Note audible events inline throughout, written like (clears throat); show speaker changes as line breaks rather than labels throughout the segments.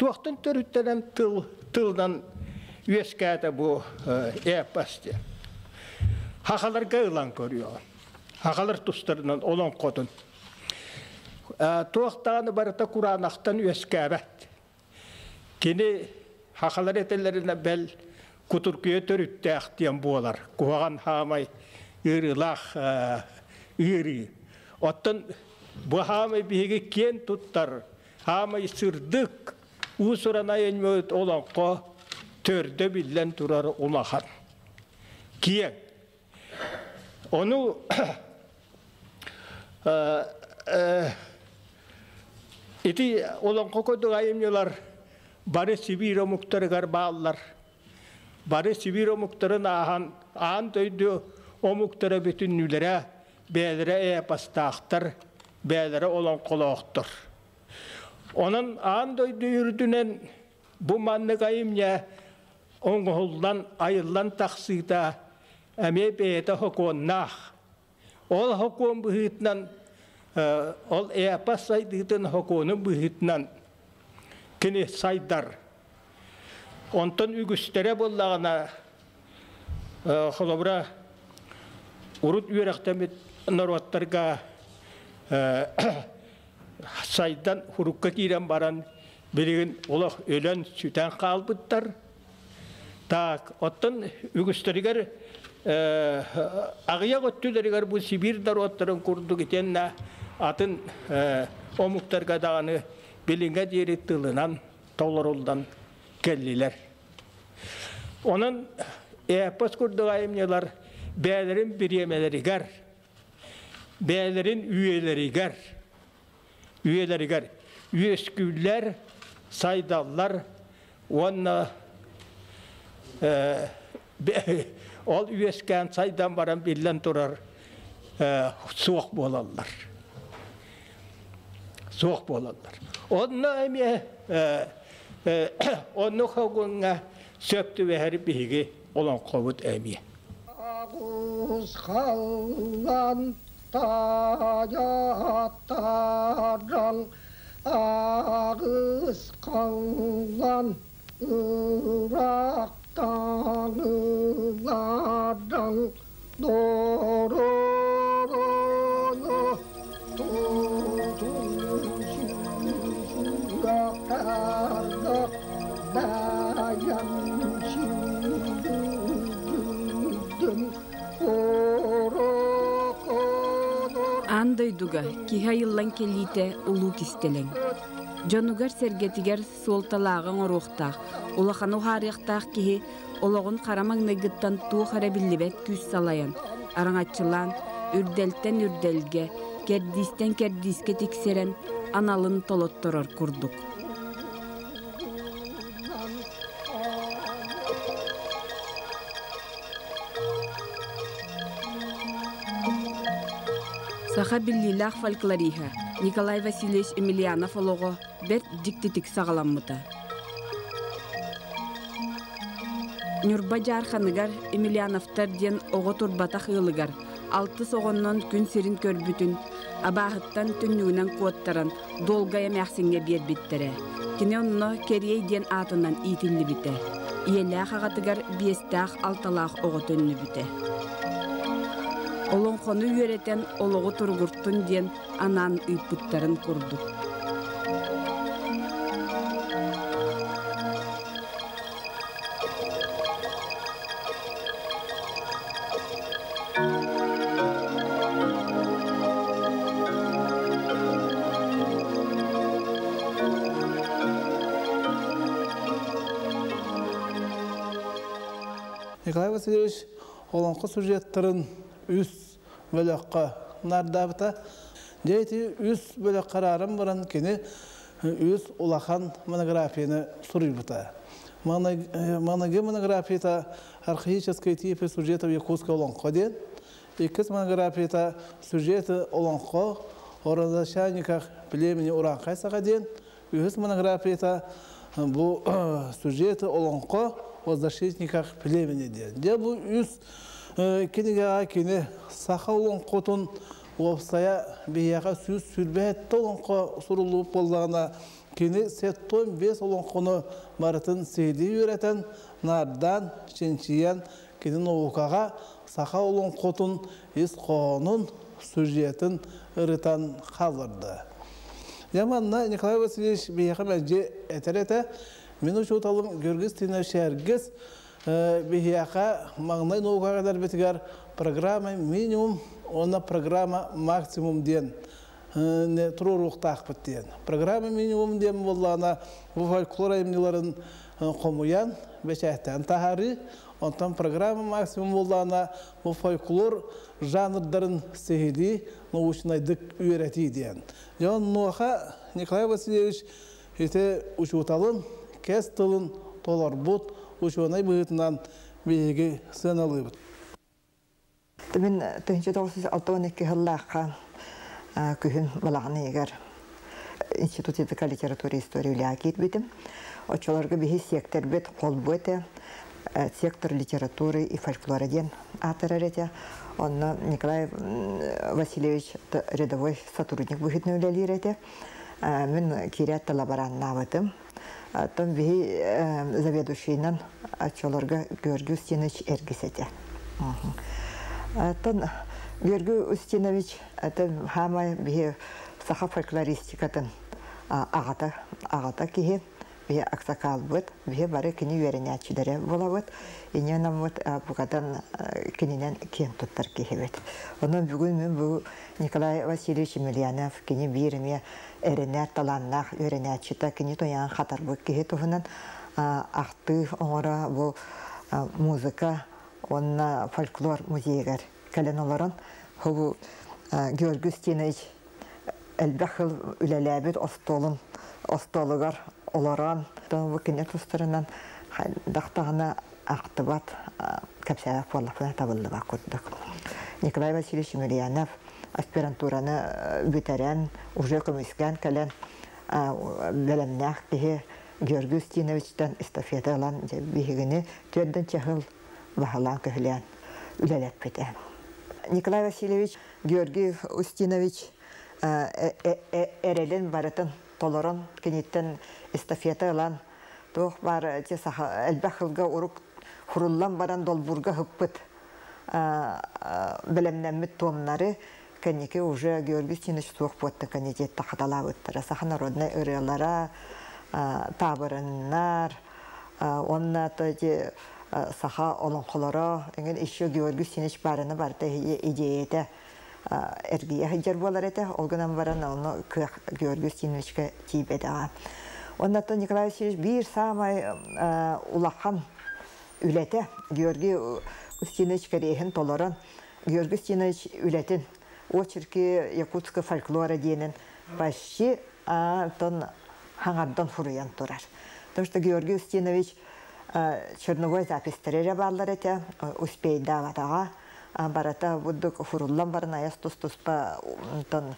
Туохтан төрүттенен тыл тылдан үескәтә бу эпасте. Хахалар гайлан көрüyor. Хахалар тустарынан олон котун. Туохтаны барыта Куранахтан үескәбәт. Кини хахалар этеллерine бел кутуркуя төрүттә ахтиян болар. Куган хамай ырылах ыри. Оттан бу хамай биге кен туттар. Хамай сырдык Усурана енмөт оланқо төрді білден тұрар улахан. Киен. Оны ити оланқо көді айымнелар бары Сибир омуктарыгар баалар. Бары Сибир омуктарын ахан аан төйді омуктары бүтін нүлері бәлірі әпастақтар, бәлірі. Onun andoy duyurdünen bu manны kayımya oңғолдан айылдан тақсыйта әме бейті хокуоннақ. Ол хокуон бұхытнан, ол әпа сайдыйтын хокуоны бұхытнан сайдар. Онтон үгістері боллағына холобра урут үйрақтамет нарваттарға сайдан хурукка кирен баран билигин олох өлөн сүтен калбыттар так оттон үгүстөригер агыя көттүлеригер бу сибирдар отторун курду кетенна атын омуктарга даганы билинге диери тылынан толорулдан келлилер онун эпос курдугайымнелар бээлерин биремелеригер бээлерин үйелеригер üyelerger üyesküller saydallar onna (laughs) ol üyesken ตายาตารังอารุสกังวันรัก
ตังลาดังโดโร
Андай дуга киха йыллан келите улуу кистелең. Жонугар сергетигер суолталаагын оруохтаах, улахану харыяхтаах киһи ологун карамагнагыттан туу харабиллибет күс салаян, араңачылан, үрделтен үрделге, кердистен кердиске тиксерен, аналын толотторор курдук. Саха биллилах фольклориха Николай Васильевич Емельянов олого бер диктитик сагаламмыта. Нюрба жарханыгар Емельяновтар ден ого турбата хыылыгар алты соғоннон күн сирин көрбүтүн абаахыттан түннүүнен куоттаран долгая мяхсинге биербиттере. Кине онно керей ден атынан итилли бите. Иеллях агатыгар биестах алталах ого төннү бите. Олонхону үйөретен ологу тургуртун диен анан ыйпуттарын курду.
Николай Васильевич олонқы сюжеттарын үс бөлөккө нардабыта дейти үс бөлөк карарым баран кини үс улахан монографияны сурыйбыта. Манаги монографията архаической типы сюжетов якутска олонқо ден. Иккис монографията сюжеты олонқо о племени монографията bu сюжеты о защитниках племени ден. Де үс кинеге кини саха олон котун опсая бияға сүз сүрбәтті олонқо сурулуп боллағына кені сеттон бес олонқоны барытын сейді үйретен нардан ченчиян кені наукаға саха олонқотун ис қонун сюжетін ырытан қалырды. Яманна Николай Васильевич бияқа мәнже әтәрәті мен Георгис Тина Шәргіз бияқа маңнай науға қадар бітігер программа минимум, она программа максимум ден не туруруқтақ біттен. Программа минимум ден боллана бұл фольклор аймниларын қомуян бәчәттен тахары, онтан программа максимум боллана бұл фольклор жанрдарын сехиди научнайдык үйрети ден. Жон нуаха Николай Васильевич ете учуталын, кәс толар бұт, учуанай бұғытынан бейге сыналый бұт.
Мен төнче тоғыз алтын екі хыллаққа күхін балағаны егер Институт языка литературы истории үләкет бітім. Очоларға бейі сектор бет қол бөте, сектор литературы и фольклора ден атырар ете. Онна Николай Васильевич рядовой сотрудник выхідні үләлер ете. Мен кирятты лаборанна бітім. Тон бейі заведующийнан очоларға Георгий Устинович әргіс ете. Тон Георгий Устинович это хама бие саха фольклористикатын агата агата киһи бие аксакал бут бие бары кини веренячидере болабыт ине нам вот букадан кининен кен туттар киһи бит онун бүгүн мен бу Николай Васильевич Емельянов кини бирме эренер таланнах веренячита кини тоян хатар бу киһи туһунан ахты оңора бу музыка онна фольклор музейгер кәлен оларын хубу Георгий Стенович әлбәхил үләләбит остолын остолыгар оларан тон бу кине тустырынан дахтагына актыбат боллапына табылды ба күрдек. Николай Васильевич Емельянов аспирантураны битәрән, уже көмескән кәлен белемнәк киһи Георгий Стеновичтан эстафета алан бигене төрдән чахыл баһалан көһлән үләләп бите. Николай Васильевич Георгий Устинович эрелен барытын толорон кенеттен эстафета алан туох бар те саха элбахылга урук хуруллан баран долбурга хыппыт белемнәммит туомнары кенеке уже Георгий Устинович туох потты комитет тахаталабыттара саха народный ырылара табырыннар онна те саха олонхолоро эңен еще Георгий Устинович барыны барта идеяте эргия хаджар болар эте олгынан баран оны Георгий Устиновичка тибедага оннато Николай Васильевич бир самай улахан үлете Георгий Устинович керехин толорон Георгий Устинович үлетин очерки якутска фольклора денен почти тон хаңардан фуруян турар. Потому что Георгий Устинович черновой запистерере баллар эте успей барата буддук фуруллан барна яс тус туспа тон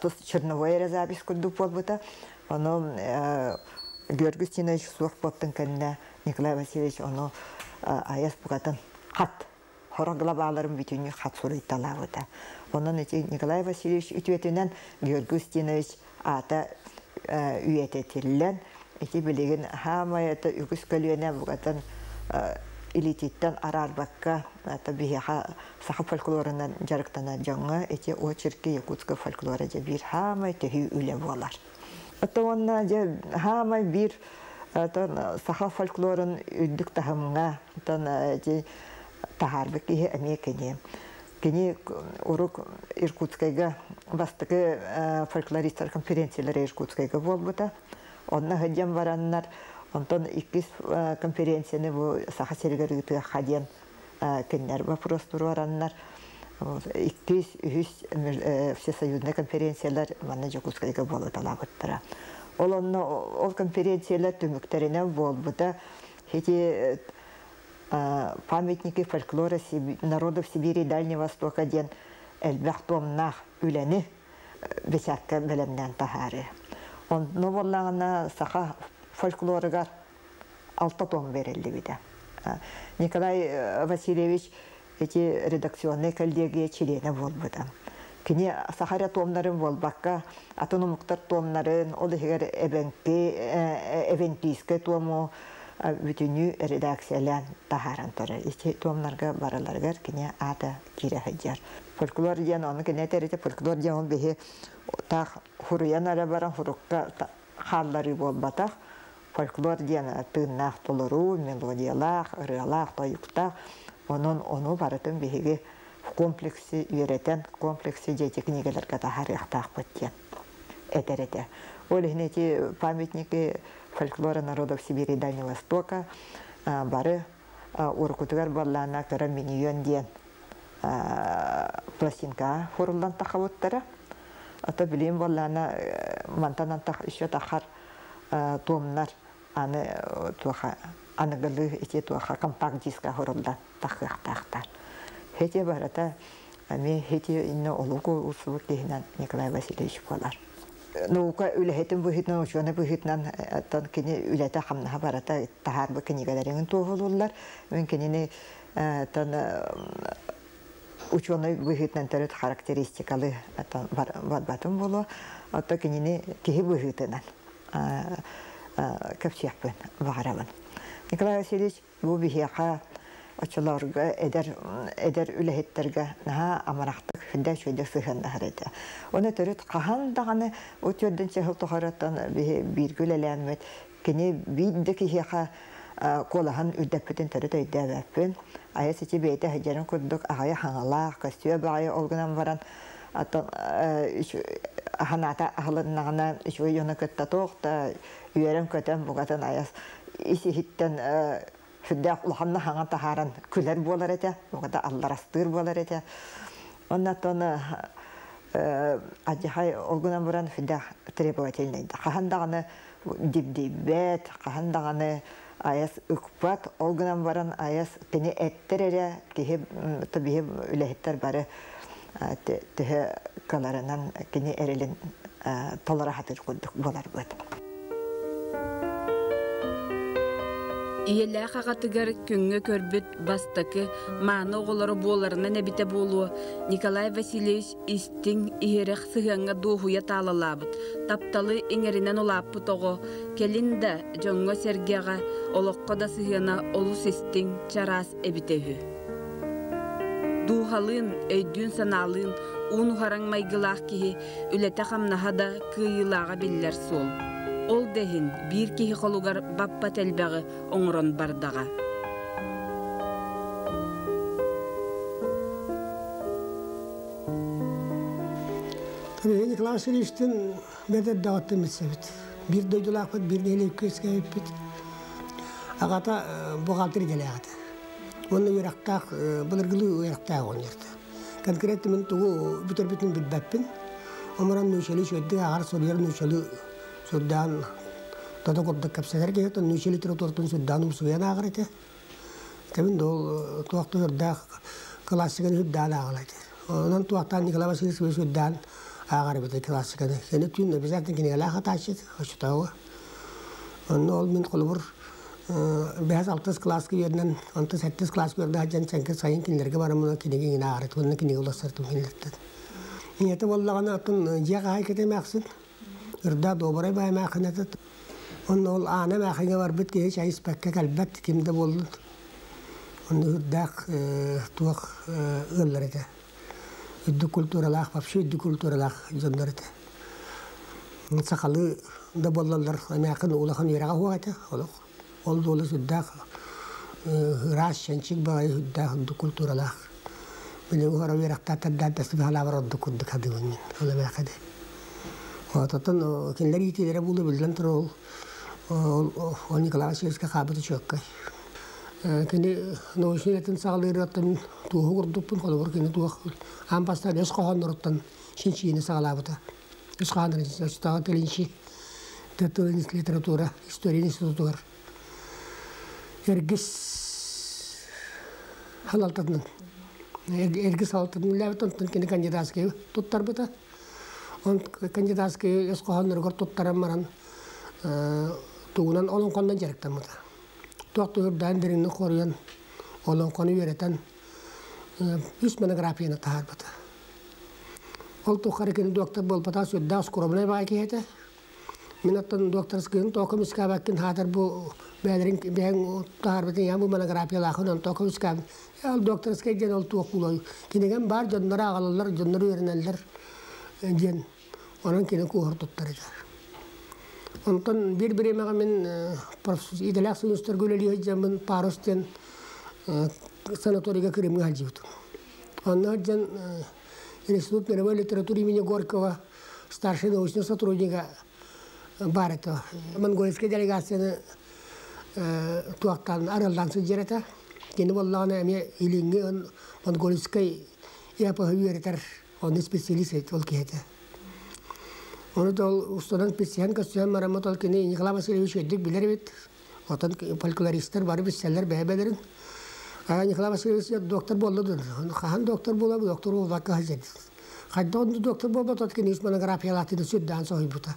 тус черновой запись курдук болбута. Оно Георгий Устинович сух поттын кенне Николай Васильевич оно аяс бугатын хат хорогла баларым бүтүнү хат суруйталабыта. Онон эти Николай Васильевич үтүетинен Георгий Устинович ата үйететиллен эти билеген хама это үгүс көлүөнө илититтен арарбакка это бияха саха фольклорынан жарыктана жаңа эти очерки якутска фольклора же бир хама техи үле болар. Это онна же хама бир это саха фольклорын үддүк тахымга тан же тахарбык ие эмекене. Кини урук Иркутскайга бастыгы фольклористар конференциялары Иркутскайга болбута. Онна хыджам бараннар, онтон иккис конференцияны бу саха сергерүтү хаден кеннер вопрос туруараннар. Иккис үһүс всесоюзный конференциялар манна Жокускайга болу талабыттара. Ол онна ол конференциялар түмүктерине болбута. Хети памятники фольклора народов Сибири Дальнего Востока ден элбах томнах үләне бесякка белемнән тахары. Он новоллағына саха фольклорыгар алты том берилди биде. Николай Васильевич эти редакционные коллегии члены болбыда. кини сахаря туомнарын болбакка атономуктар туомнарын ол ихигер эбенки эвентиске туому бүтүнү редакциялан тахаран тора ити туомнарга бараларгар кини ата кире хаджар фольклор диэн оны кини терите фольклор диэн ол бихи тах хуруян ара баран хурукка халлары болбатах фольклор диэн тыыннаах толору мелодиялаах ырыалаах тойуктаах онон ону барытын биһиги комплекси үйрәтен комплекси дети книгаларга тахарыахтаах быттен этерете ол ихнети памятники фольклора народов Сибири и Дальнего Востока бары уркутугар баллана кара миньон диен а, пластинка хурулдан тахавуттара ата билим баллана мантанан тах еще тахар а, томнар. Аны э, туаха аныгылы ити туаха компакт диска хурулдан тахыахтахтар хете барата ами хете инне олугу усулук дехинан Николай Васильевич болар наука үлэте хамнаха барата тахар тон ученый төрөт характеристикалы отто кинини киһи быһытынан кепсиякпын багарабын Николай Васильевич бу бихиаха очолорга эдер эдер үлэхеттерге наха амарахтык сыхында харыта. Оны төрөт кахан даганы өтөрдөн чехыл тохараттан биргүл эләмет кини бидде кихиха колахан үддәппетен төрөт өйдәбәппен. Ая сичи бейте хаҗарын курдук агая хаңалах костюм багая олгынан баран атын ханата ахлыннагына ишве йона көтtä тоқта үйәрем көтәм бугатын аяс иси хиттен Хүддәк улханна хаңа тахаран күлер болар әтә, оғада алларастыр болар әтә. Онна тоны аджихай олгунан буран хүддәк требовательный. Қахандағаны дибдибет, қахандағаны аяс үкпат, олгунан баран аяс кені әттер әрі, кеге табиғи үләхеттер бары тігі каларынан кені әрелін толара хатыр күлдік болар бұд.
Иелләх ағатыгар күңгө көрбүт бастакы мааны оголору буоларына нәбите болуы Николай Васильевич истиң иһерех сыһыңга дуухуя таалалаабыт. Тапталы иңеринен улааппыт ого келин да жоңго сергега олоққа да сыһына олус чарас эбитеһү. Дуухалын, өйдүүн санаалын, уун ухараң майгылаах киһи үлете хамнаһа да кыйылаага биллер суол. Ол дехин бир киһи холугар баппа телбәгы оңрон бардага.
Николай Васильевичтің бәдер дағытты мітсебіт. Bir doydulaqpıt, bir neyle köske öpüt. Ағата бұғалтыр деле ағата. Оны үйрақтақ, бұлыргылы үйрақтақ ойнырды. Конкретті мен тұғы бүтір бүтін білбәппін. Омыран нөшелі шөйді ағар сорияр нөшелі кейт, нөшелі ұмсуян ағыр еті. Дол классиканы ағылайды. Туақтан Николай классиканы. Түйін. Оны ол мен бәс алтыс класс күйерінен, онты сәттіс класс күйерді хаджан сәңкі сайын кенлерге барымына кенеге еңі ағарыды, оны кенеге ұластырдым кенлерді. Иеті боллағаны атын жияқ ағай кете мәқсін, үрда добырай бай мәқін ол ана бар біт болды. Туақ вообще культуралақ жондар да еді. Ол долы сүддәқ рас шанчик бағай үддәқ үдді культуралақ. Білің ұғара үйрақта тәддән тәсіп халабар үдді күдді қады өңін. Ола мәқеді. Отатын кенлер бұлы білден тұр ол. Ол Николай Васильевичке қабыты чөккай. Кені научный етін сағалыр аттан туғы құрдықпын қолы кені туғы ампастан өз тілінші литература, история институтугар. Эргис халалтатын. Эргис халалтатын ләбіт онтан кені кандидатский туттар бұта. Он кандидатский өз қоғандар көр туттаран маран туғынан олон қондан жарықтан бұта. Туақты үрдән деріңні қорыян, олон қоны үйретен үс монографияны тағар бұта. Ол тухары кен доктор бол пата сүдда скромный бай кете. Мен аттан доктор скин током искабакин хатар бу бәдерин бәң тар битен яму монография лахын он током искаб. Ал доктор скин ген ол туок булой. Кинеген бар жоннор агалалар жоннор вернеллер ген. Онан кине кухар туттар итер. Онтон бир биремеге мен профессор иделак суюстар гөлели жамын паростен санаторийга киремге алжыбыт. Онна жан Институт мировой литературы имени Горького, старший научный сотрудник бар это. Монгольская делегация туақтан аралдан сыджерета. Кені боллағына әме илинге монгольской япа үйретер, оны специалист ет ол кейті. Оны тол устанан песиян костюм марамат ол кені Николай Васильевич өддік білер бет. Отан фольклористер бар беселер бәбәлерін. А Николай Васильевич доктор болды. Хахан доктор бола, доктор болба кажет. Хадда он доктор болба тот кен ис монография латыды сүддан сой бута.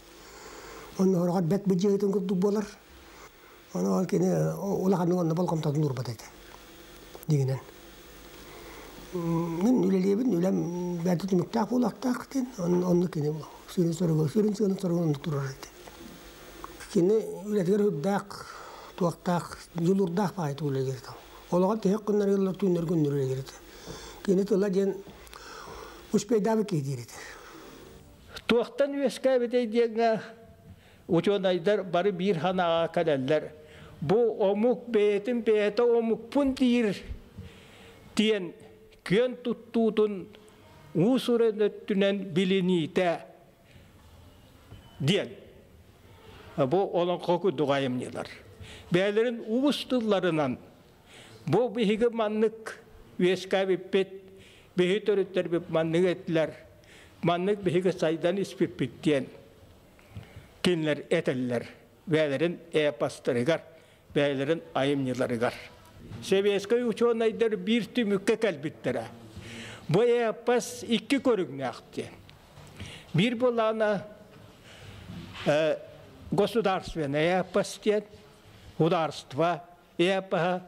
Он хорогор бет бижетин куп болар. Оны ал кене улаганын онна болгом тадын урбат эте. Дигенен. Мен үлелебин, үлем бәті түміктақ болақтақ ден, онны кене сүрін сұрығы, сүрін сұрын сұрығы онды тұрар эте. Кене үлетігер үддақ, туақтақ, жылурдақ байты үлегерді. Олаған тек күннер еллар түннер күннер үлегерді. Кене тұла ден ұшпайдабы кейдереді.
Туақтан өскә ucunaydır bari bir hana akalenler. Bu omuk beyetin beyete omuk pun dir diyen kön tuttuğun usuren öttünen bilini de diyen. Bu olan koku duayımlılar. Beylerin uğustullarından bu bihigi manlık veska bippet bihi törütler bip manlık ettiler. Manlık bihigi saydan ispipit diyen. Кинлер этеллер. Бәлерин эпастырыгар, бәлерин айымныларыгар. Себескай ученыйдар бир түмүккө кәлбиттере. Бу эпас икки көрүгнәкте. Бир булана э, государственное эпас тен, ударство эпа,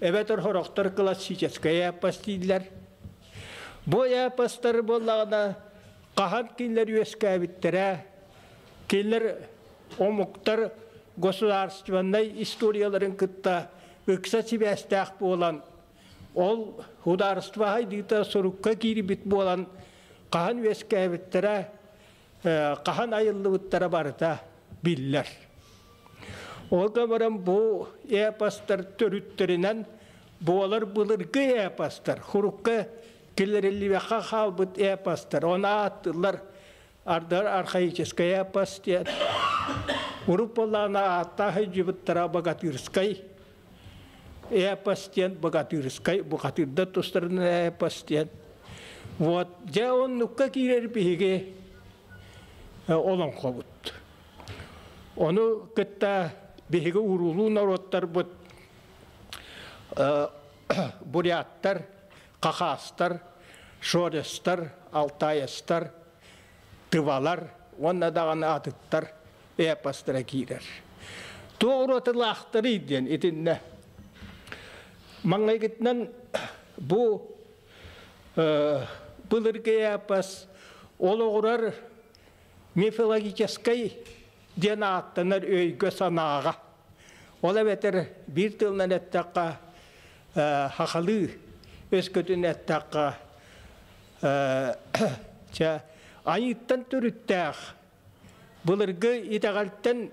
эбетер хорохтар классическое эпас тидлер. Бу эпастар булана кахан кинлер үескәбиттере, кинлер омуктар государственный историяларын кытта ыкса сибәстәк болан, ол хударство хайдыта сұрукка кирибит болан, қахан вескәбіттірі, қахан айыллыбыттара барыта биллер. Ол камарам бұ эпастар төрүттерінен болар бұлырғы эпастар, хурукка келерелівеқа қалбыт эпастар, она аттылар ардар архаическая эпастер. Урупалана аттахы жібіттара багатырскай, эпостен богатырской богатырда тустарына эпостен вот я он нукка кирер биге олон хобут ону кытта биге урулу народтар бут (coughs) буряттар кахастар шорестар алтайстар тывалар онна даган атыттар эпостара кирер тоғротылақтыр иден итинне маңайгытнан бу былыргы апас ологурар мифологической ден аттанар өйгө санаага ол эбетер бир тылнан эттакка хахалы өскөтүн эттакка (coughs) ча айыттан түрүттәк былыргы итагальтан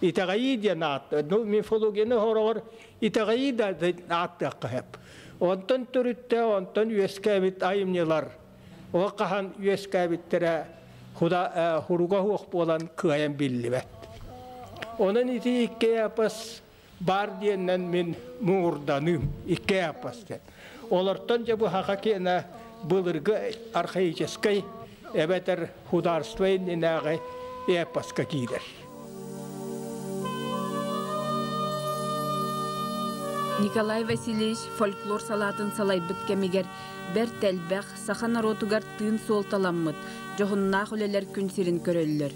итагаи ден ат ну мифологияны хорогор итагаи да аттакка хеп онтон түрүттә онтон үескәбит айымнылар о кахан үескәбиттере худа хуруга хук болан кыян биллибет онан ити икке апас бар диеннен мен муурданым. Икке апас ден олортон же бу хака кена былыргы архаической эбетер хударствен инагы эпоска кидер.
Николай Васильевич фольклор салатын салайбыт кемигер бер тәлбәх сахана ротугар тыын солталаммыт, жоғыннақ үлелер күнсерін көрөллөр.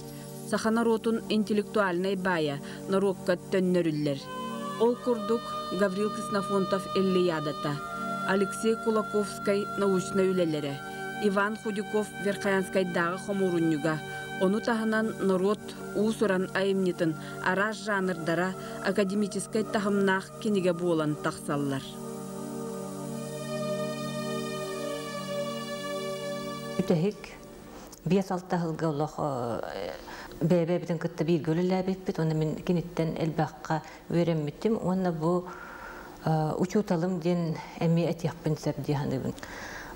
Сахана ротун интеллектуальный бая, нарокка төннөрүллер. Ол курдук Гаврил Ксенофонтов Эллиядата, Алексей Кулаковскай научный үлелері, Иван Худюков Верхаянскайдағы хомуруннюга, Ону таханан народ уусуран айымнитын араш жанрдара академическай тахымнах киниге болан тахсаллар.
Үтәһик биэс алта хылга олох бәбә битен кытта бир гөлелә бит. Оны мен киниттен элбакка вереммитим онна бу учуталым ден эми этияппын сәп диханыбын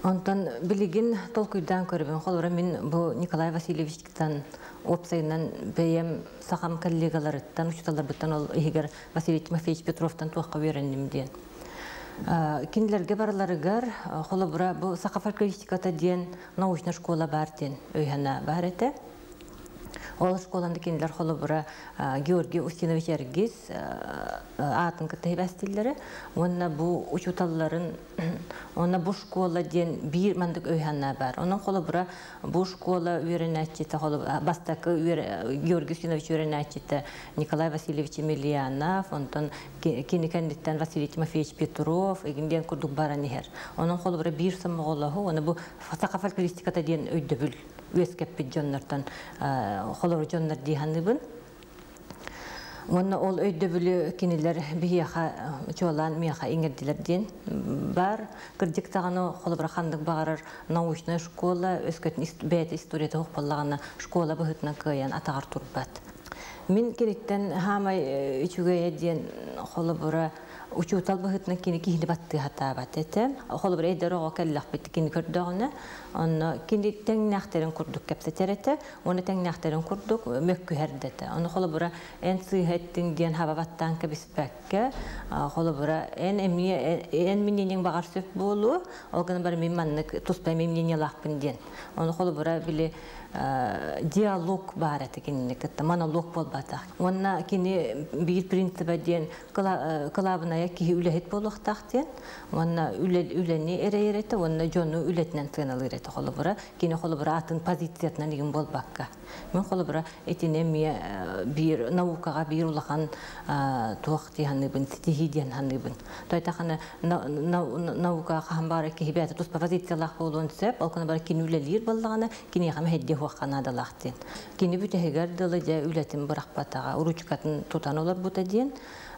Онтан билигин толкуйдан көрбен холора мен бу Николай Васильевичтан опсайынан бәйем сахам коллегаларыттан учуталарбыттан ол игер Василий Тимофеевич Петровтан туаққа веренним ден. Кинлерге барларыгар холобра бу саха фольклористиката ден научная школа бар ден өйхана бар эте. Ол школанды кинлер холобра Георгий Устинович Эргиз атын кытты бәстилләре. Онна бу учуталларын (clears throat) онна бу школа ден бир мандык өйхана бар. Onun холобра бу школа үйренәчите холобра бастакы Георгий Устинович үйренәчите Николай Васильевич Емельянов, онтон кинекендиттен Василий Тимофеевич Петров, игинден курдук баран ихер. Onun холобра бир самоголаху, оны бу сака фольклористиката ден өйдөбүл үескеппит жоннортон холору жоннор диханыбын. Онна ол өйдө бүлі кинилер бияха чуалан мияха иңердилер ден бар. Кырдик тағаны холобра хандык бағарар научная школа, өскөтін бәйт историята хоқпаллағана школа бұхытна кыян атағар турбат. Мин кенеттен хамай үчүгө ден холобра учутал быхытна кини кихли батты хата батете хол бер эдер ого келлах бит кини көрдөгөнө онно кини тең нахтерин курдук кепсетерете оны тең нахтерин курдук мөккү хердете оны хол бер эн сыйхеттин диен хаба баттан кебиспекке хол бер эн эмие эн миннен багар сөп болу олган бар мин маннык туспай миннен лахпын диен оны хол бер биле диалог бар эти кинникетте монолог болбата онна кини бир принципе ден кылабына ки үлехет болохтахтен онна үлени эрейрете онна жону үлетнен тыналырете холобура кини холобура атын позициятынан деген болбакка мен холобура этине ми бир наукага бир улахан туак тиханыбын стихидиан ханыбын тойтахана наука хамбара ки хибята тус позициялах болуун сеп олкона бар кини үлелир боллагана кини хам хедде хуаккана далахтен кини бүтехегер дылы жа үлетин быракпатага уручкатын тутан олар бута диен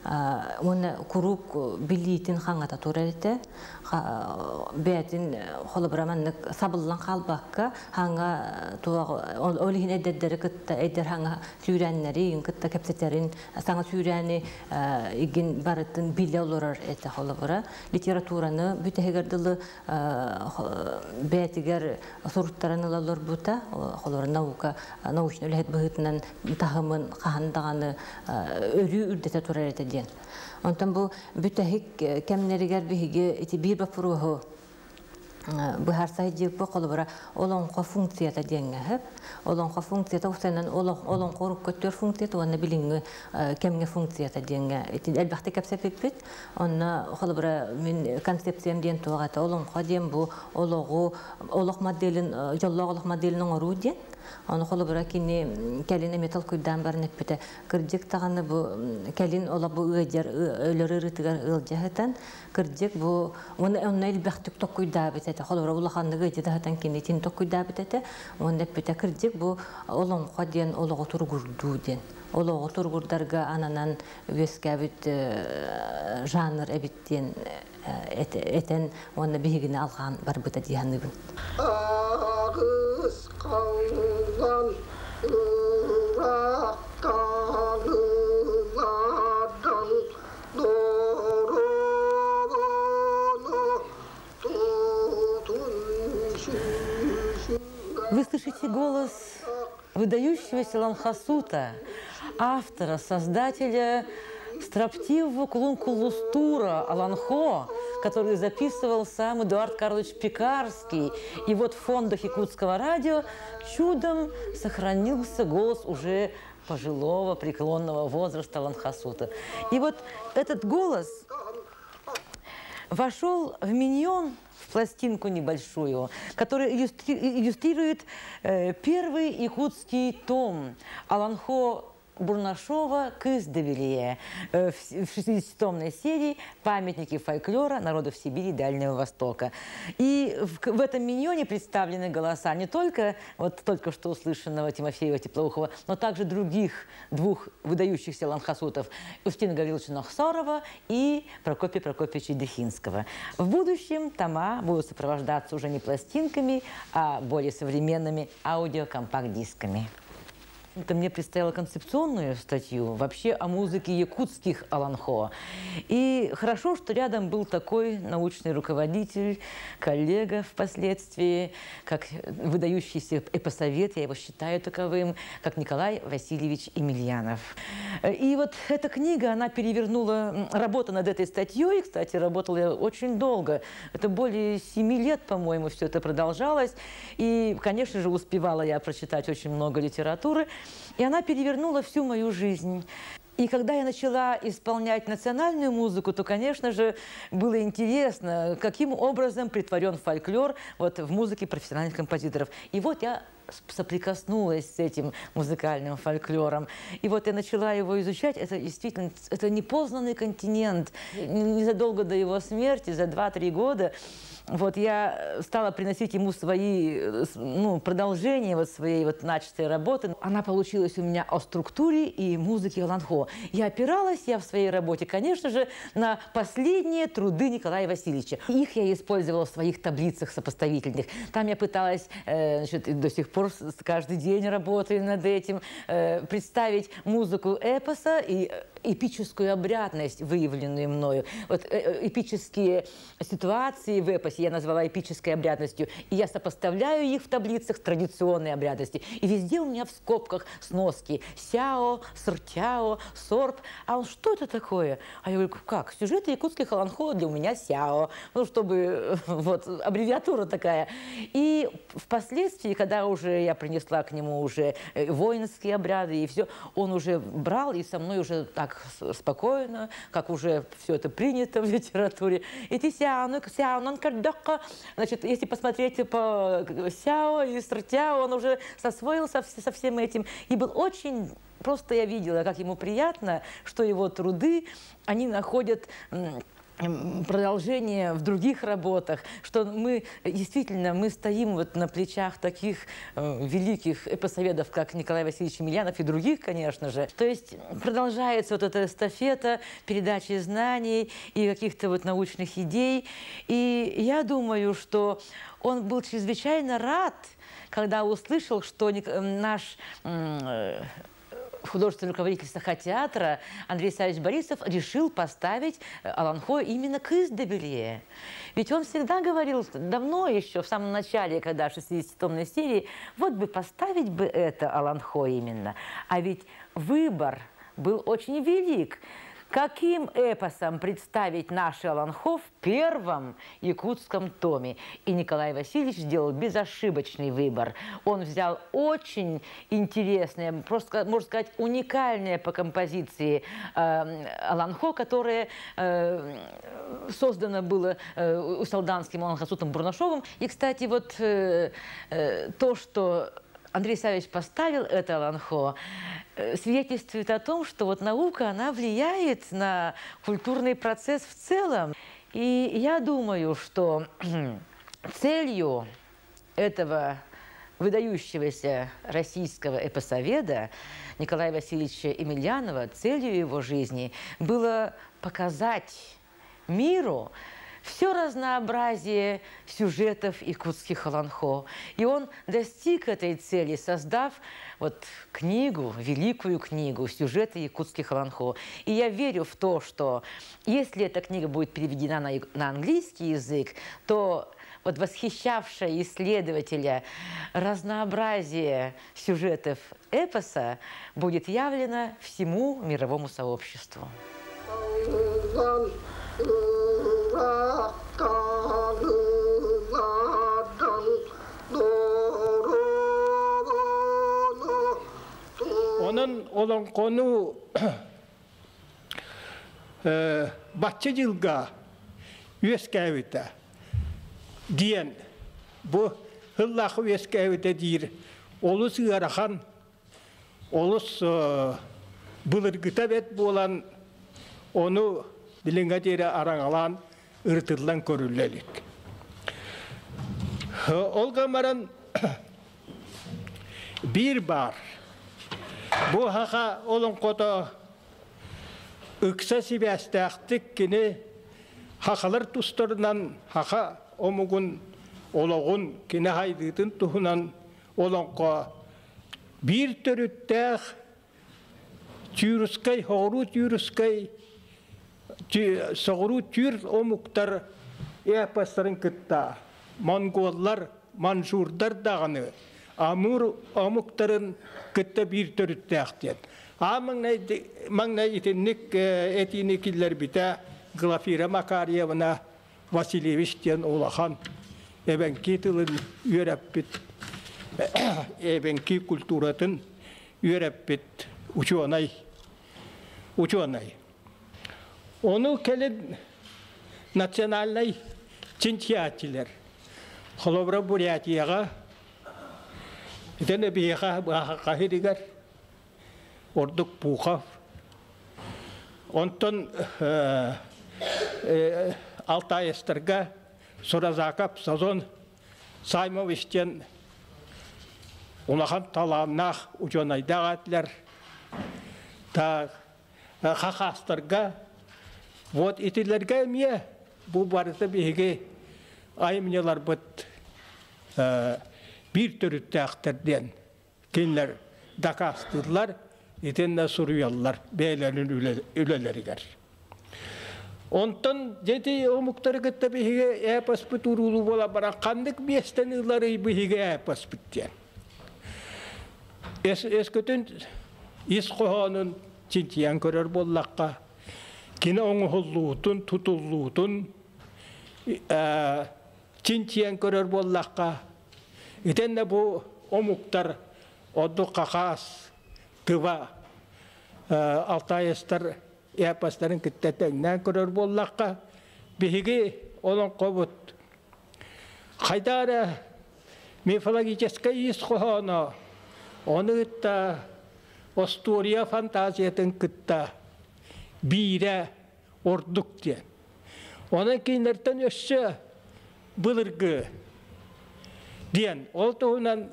оны курук билитин хаңата турарете бәтин холобраманнык сабыллан қалбаққа хаңа туа олихин эддердери кытта эддер хаңа сүүрәннәри кытта кепсетерин саңа сүүрәни игин барытын биле олорар эте холобра литератураны бүтегердылы бәтигер суруттарын олор бута. Холор наука научный үлет быһытынан тахымын кахандаганы өрү үрдете турар эте ден Онтан бу бүтәһик кемнеригер биһиге ити бир бапуруһу быһар сайдик бу колбара олонко функцията олонко функцията усенен олон корук көтөр функцията онна билиңге кемге функцията деңгә ити әлбәхтә кәпсәппит онна колбара мин концепциям ден тугата олонко ден бу ологу олох моделин жоллоголох моделин оңору ден Оны холы бұра кені кәліне метал күрдан барын әппеті. Кірдік тағаны бұ кәлін ола бұ ұйдер, өлері рытыгар ылжағытан. Кірдік бұ, оны оны әлбәқтік ток күрда бітеті. Холы бұра ұлақанды ұйды дағытан кені тин ток күрда бітеті. Оны әппеті кірдік бұ олон қаден олығы тұр күрду ден. Олығы тұр күрдарға ананан өскәбіт жанр әбіттен этен оны бігіне алған бар бұта дияны бұн.
Ağız
Вы слышите голос выдающегося Ламхасута, автора, создателя строптивого клунку Лустура Аланхо, который записывал сам Эдуард Карлович Пекарский. И вот в фондах Якутского радио чудом сохранился голос уже пожилого преклонного возраста Ланхасута. И вот этот голос вошел в миньон, пластинку небольшую, которая иллюстри- иллюстрирует э, первый якутский том Аланхо Бурнашова «Кыздавелие» э, в с- в 60-томной серии «Памятники фольклора народов Сибири и Дальнего Востока». И в, к- этом миньоне представлены голоса не только вот только что услышанного Тимофеева Теплоухова, но также других двух выдающихся ланхасутов Устина Гавриловича Нахсарова и Прокопия Прокопьевича Дехинского. В будущем тома будут сопровождаться уже не пластинками, а более современными аудиокомпакт-дисками. Это мне представила концепционную статью вообще о музыке якутских Аланхо. И хорошо, что рядом был такой научный руководитель, коллега впоследствии, как выдающийся эпосовет, я его считаю таковым, как Николай Васильевич Емельянов. И вот эта книга, она перевернула работа над этой статьей. Кстати, работала я очень долго. Это более семи лет, по-моему, все это продолжалось. И, конечно же, успевала я прочитать очень много литературы. И она перевернула всю мою жизнь. И когда я начала исполнять национальную музыку, то, конечно же, было интересно, каким образом притворен фольклор вот, в музыке профессиональных композиторов. И вот я соприкоснулась с этим музыкальным фольклором. И вот я начала его изучать. Это действительно это непознанный континент. Незадолго до его смерти, за 2-3 года, вот я стала приносить ему свои, э, ну, продолжения вот своей вот начатой работы. Она получилась у меня о структуре и музыке Ланхо. И опиралась я в своей работе, конечно же, на последние труды Николая Васильевича. Их я использовала в своих таблицах сопоставительных. Там я пыталась, э, значит, до сих пор с- с- каждый день работаю над этим, э, представить музыку эпоса и э, эпическую обрядность, выявленную мною. Вот э, э, эпические ситуации в эпосе я назвала эпической обрядностью. И я сопоставляю их в таблицах традиционной обрядностью. И везде у меня в скобках сноски. Сяо, сртяо, сорб. А он, что это такое? А я говорю, как? Сюжеты якутских аланхо для меня сяо. Ну, чтобы, э, вот, аббревиатура такая. И впоследствии, когда уже я принесла к нему уже воинские обряды и все, он уже брал и со мной уже так спокойно, как уже все это принято в литературе. Эти сяо, сяо, нон кардока. Значит, если посмотреть по сяо и сртяо, он уже освоился со, всем этим и был очень Просто я видела, как ему приятно, что его труды, они находят продолжение в других работах, что мы действительно мы стоим вот на плечах таких э, великих эпосоведов, как Николай Васильевич Емельянов и других, конечно же. То есть продолжается вот эта эстафета передачи знаний и каких-то вот научных идей. И я думаю, что он был чрезвычайно рад, когда услышал, что наш э, художественный руководитель Сахатеатра Андрей Савич Борисов решил поставить э, Аланхо именно к Издебелье. Ведь он всегда говорил, давно еще, в самом начале, когда 60-томной серии, вот бы поставить бы это Аланхо именно. А ведь выбор был очень велик. Каким эпосом представить наш Аланхо в первом якутском томе? И Николай Васильевич сделал безошибочный выбор. Он взял очень интересное, просто, можно сказать, уникальное по композиции э, которое э, создано было э, у Салданским Аланхасутом Бурнашовым. И, кстати, вот э, э, то, что Андрей Савич поставил это Аланхо, э, свидетельствует о том, что вот наука, она влияет на культурный процесс в целом. И я думаю, что (clears throat) целью этого выдающегося российского эпосоведа Николая Васильевича Емельянова, целью его жизни было показать миру все разнообразие сюжетов якутских Аланхо. И он достиг этой цели, создав вот книгу, великую книгу «Сюжеты якутских Аланхо». И я верю в то, что если эта книга будет переведена на, на английский язык, то вот восхищавшее исследователя разнообразие сюжетов эпоса будет явлено всему мировому сообществу.
Onun olan konu (clears throat) e, Batçı yılga üyeskevite diyen bu hıllahı üyeskevite deyir. Olus yarahan olus e, bılırgıta bet bolan onu dilinga dere ыртырлан көрүлелик. Olga maran bir bar Bu haka olun koto ыкса сибәстәқтік кені хақалар тұстарынан хақа омугун ологун кені хайдытын тухунан олонко bir төрүттәх тюрускай хору тюрускай соғыру тюр омуктар эпастарын кытта монголлар манжурдар дағаны амур омуктарын кытта бир төрүттәхтен а маңнай итинник этиникиллер бите глафира макарьевна васильевичтен улахан эбенки тылын үйрәппит эбенки культуратын үйрәппит ученый ученый Onu келін национальный чемпионатилер. Холобра Бурятияға Итен бияха баха кахиригер. Ордук Пухов. Онтон Алтайстырга Суразакап Сазон Саймовичтен Улахан таланнах ученайдағатлер. Та хахастырга Вот итилерге мие бу барыты биһиги айымнялар быт үлелеригер. Онтон жети омуктары гытта биһиге эпаспыт урулу бола бара кандык биестен ылары биһиге эпаспыттен. Эс эскөтүн ис кохонун чинтиян көрөр боллакка Кine оңғылуутун, тутулуутун, чинчиен көрөр боллаққа. Итенне бу омуктар одду қақас, тыва, алтайыстар, эпастарын кіттетеңнен көрөр боллаққа. Бихиги олон қобут. Қайдары мифологический исхоно, оны ытта Остория фантазиятын кытта бире ордук те. Онан кейнерттен өссө былыргы диен. Ол туһунан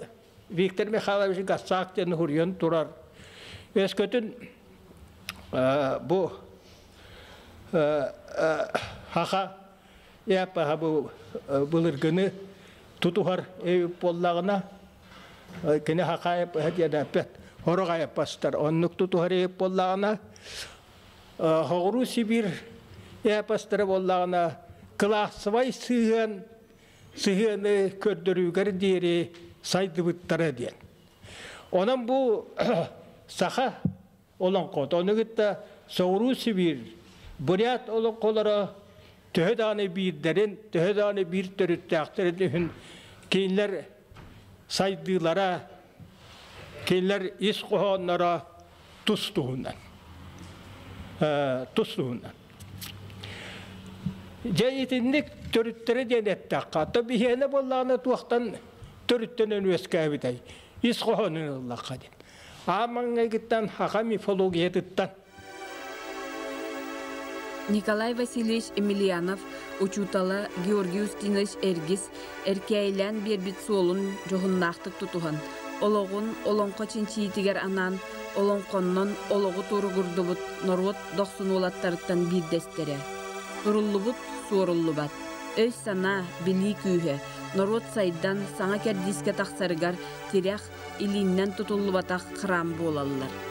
Виктор Михайлович Гасак тен хурьон турар. Өскөтүн бу хаха япа бу былыргыны тутухар эйп боллагына кене хака яп хадияда пет хорога япастар оннук тутухар эйп боллагына Хоғыру Сибир эпостары боллағына классовай сыған сыганы көрдөрүгер диери сайдыбыттары диен. Онан бу (coughs) саха олон кот. Оны гитта Соғыру Сибир бурят олон колара төһө дааны биирдерин, төһө дааны биир төрүттәктәрен үһүн кейинлер сайдылара, кейинлер ис кохоннара тустуһунан тусуна. Жайитинник төрүттөрү денеттакка. Ата бихене болланы туактан төрүттөнөн өскәбитай. Ис кохонун Аллахка ден. Амаңга гиттан хака мифология тыттан.
Николай Васильевич Емельянов учутала Георгий Устинович Эргис эркәйлән бербит солун жохуннактык тутухан. Ологун олонко чинчиитигер анан олонконнон ологу туругурдубут норуот дохсунулаттарыттан биирдестере. Туруллубут суоруллубат. Өй сана били күүһэ. Норуот сайдан саңа кердиске тахсарыгар тирях илиннен тутуллубатах храм болаллар.